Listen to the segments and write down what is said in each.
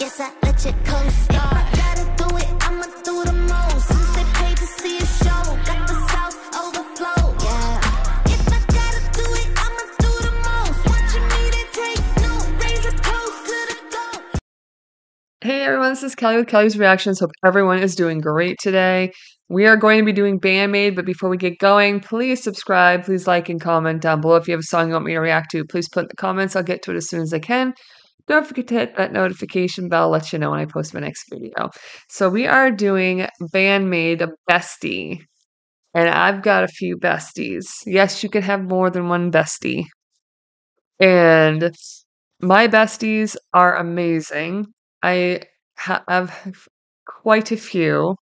Yes, I let you co-star. If I gotta do it, I'ma do the most. Since they paid to see a show, got the sauce overflow. Yeah. If I gotta do it, I'ma do the most. They take no razor toast to the goat. Hey everyone, this is Kelly with Kelly's Reactions. Hope everyone is doing great today. We are going to be doing Band-Maid, but before we get going, please subscribe, please like and comment down below if you have a song you want me to react to. Please put in the comments. I'll get to it as soon as I can. Don't forget to hit that notification bell, let you know when I post my next video. So we are doing Band-Maid Bestie. And I've got a few besties. Yes, you can have more than one bestie. And my besties are amazing. I have quite a few.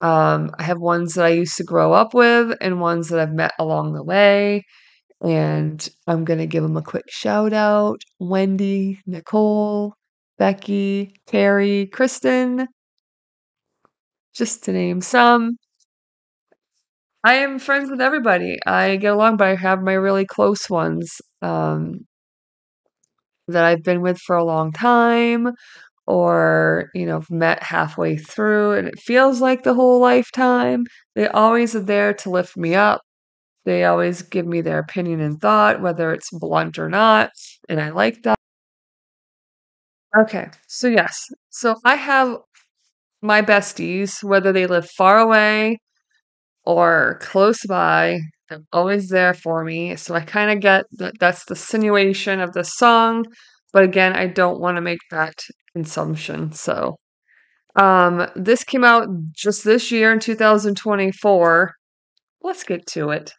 Um, I have ones that I used to grow up with and ones that I've met along the way. And I'm going to give them a quick shout out Wendy, Nicole, Becky, Terry, Kristen, just to name some. I am friends with everybody. I get along, but I have my really close ones um, that I've been with for a long time or, you know, met halfway through and it feels like the whole lifetime. They always are there to lift me up. They always give me their opinion and thought, whether it's blunt or not. And I like that. Okay, so yes. So I have my besties, whether they live far away or close by, they're always there for me. So I kind of get that that's the sinuation of the song. But again, I don't want to make that consumption. So um this came out just this year in 2024. Let's get to it.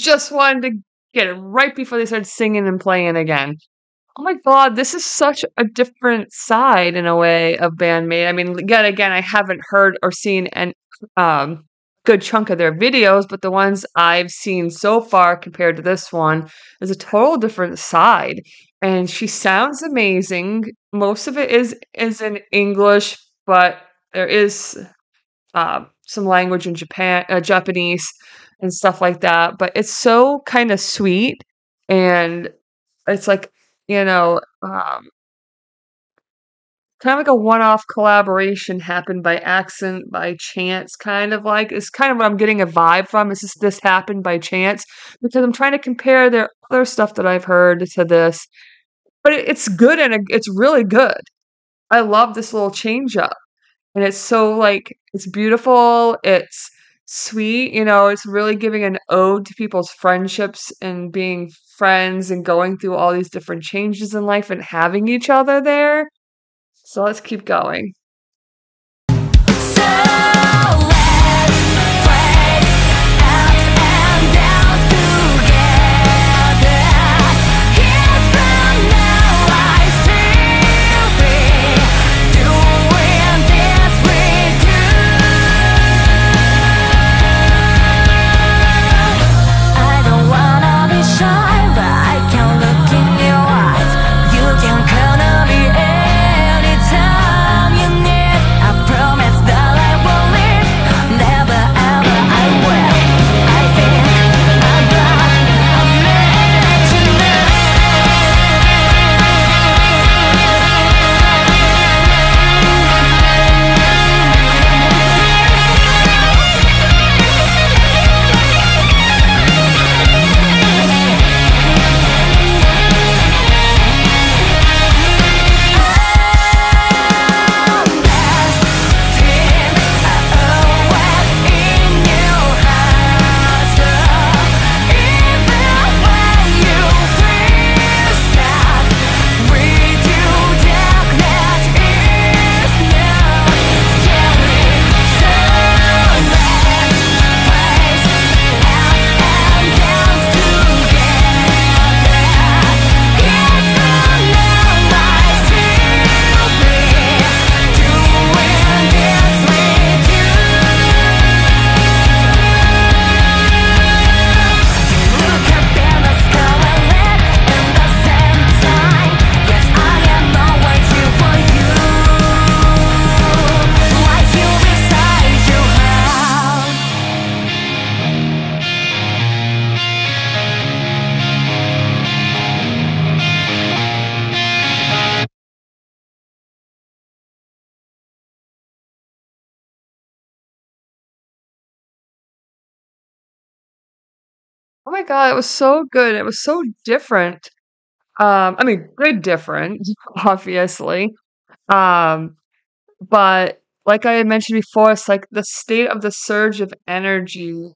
Just wanted to get it right before they started singing and playing again. Oh my god, this is such a different side in a way of Band-Maid. I mean, again, again, I haven't heard or seen an um good chunk of their videos, but the ones I've seen so far compared to this one is a total different side. And she sounds amazing. Most of it is is in English, but there is uh, some language in Japan, uh, Japanese, and stuff like that. But it's so kind of sweet, and it's like you know, um, kind of like a one-off collaboration happened by accident, by chance, kind of like it's kind of what I'm getting a vibe from. Is this this happened by chance? Because I'm trying to compare their other stuff that I've heard to this, but it, it's good and it, it's really good. I love this little change up and it's so like it's beautiful it's sweet you know it's really giving an ode to people's friendships and being friends and going through all these different changes in life and having each other there. So let's keep going Oh my god, it was so good. It was so different. Um, I mean, good different, obviously. Um, but like I had mentioned before, it's like the state of the surge of energy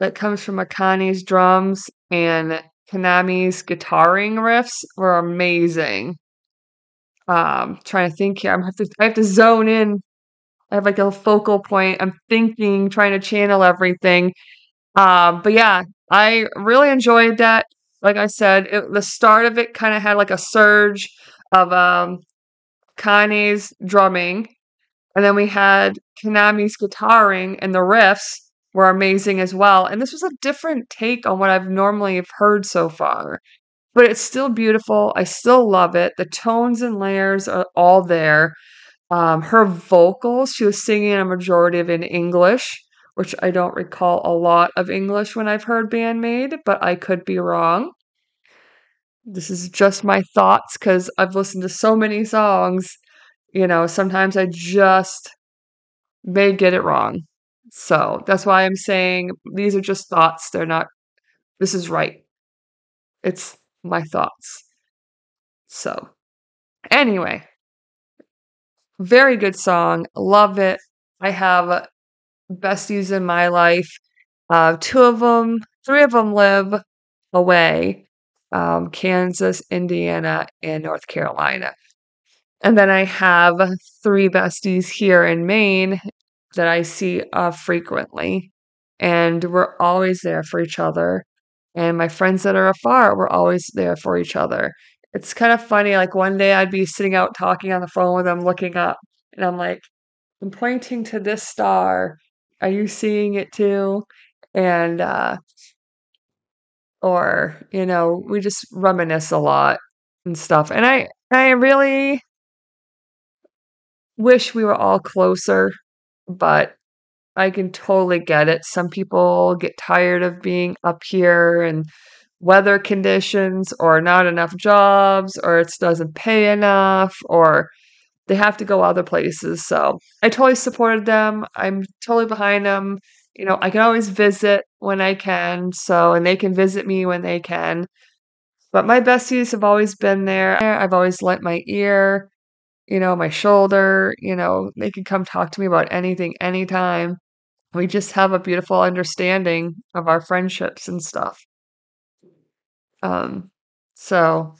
that comes from Akane's drums and Kanami's guitaring riffs were amazing. Um, trying to think here. I'm have to I have to zone in. I have like a focal point. I'm thinking, trying to channel everything. Um, but yeah, I really enjoyed that. Like I said, it, the start of it kind of had like a surge of um Kane's drumming, and then we had Kanami's guitaring, and the riffs were amazing as well. And this was a different take on what I've normally have heard so far. But it's still beautiful. I still love it. The tones and layers are all there. Um, her vocals, she was singing a majority of in English, which I don't recall a lot of English when I've heard Band-Maid, but I could be wrong. This is just my thoughts because I've listened to so many songs. You know, sometimes I just may get it wrong. So that's why I'm saying these are just thoughts. They're not, this is right. It's my thoughts. So, anyway, very good song. Love it. I have besties in my life. Uh, two of them, three of them live away um, Kansas, Indiana, and North Carolina. And then I have three besties here in Maine that I see uh, frequently. And we're always there for each other. And my friends that are afar, we're always there for each other. It's kind of funny. Like one day I'd be sitting out talking on the phone with them, looking up, and I'm like, I'm pointing to this star. Are you seeing it too? And, uh, or, you know, we just reminisce a lot and stuff. And I, I really wish we were all closer, but I can totally get it. Some people get tired of being up here and weather conditions or not enough jobs or it doesn't pay enough or they have to go other places. So I totally supported them. I'm totally behind them. You know, I can always visit when I can. So, and they can visit me when they can. But my besties have always been there. I've always lent my ear, you know, my shoulder. You know, they can come talk to me about anything, anytime. We just have a beautiful understanding of our friendships and stuff. Um, so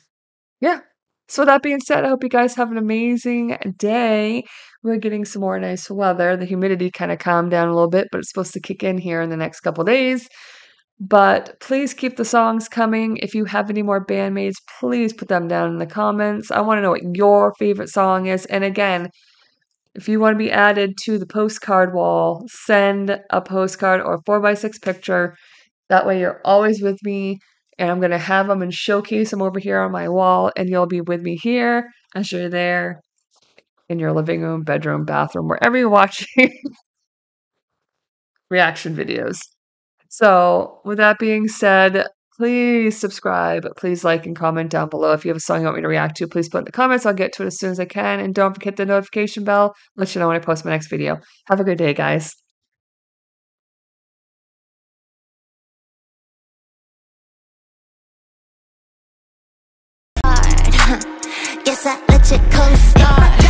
yeah. So that being said, I hope you guys have an amazing day. We're getting some more nice weather. The humidity kind of calmed down a little bit, but it's supposed to kick in here in the next couple days. But please keep the songs coming. If you have any more bandmates, please put them down in the comments. I want to know what your favorite song is. And again, if you want to be added to the postcard wall, send a postcard or a 4x6 picture. That way, you're always with me and I'm going to have them and showcase them over here on my wall, and you'll be with me here as you're there in your living room, bedroom, bathroom, wherever you're watching reaction videos. So, with that being said, please subscribe, please like and comment down below. If you have a song you want me to react to, please put in the comments. I'll get to it as soon as I can. And don't forget the notification bell, let you know when I post my next video. Have a good day, guys. Yes, I let you co-star.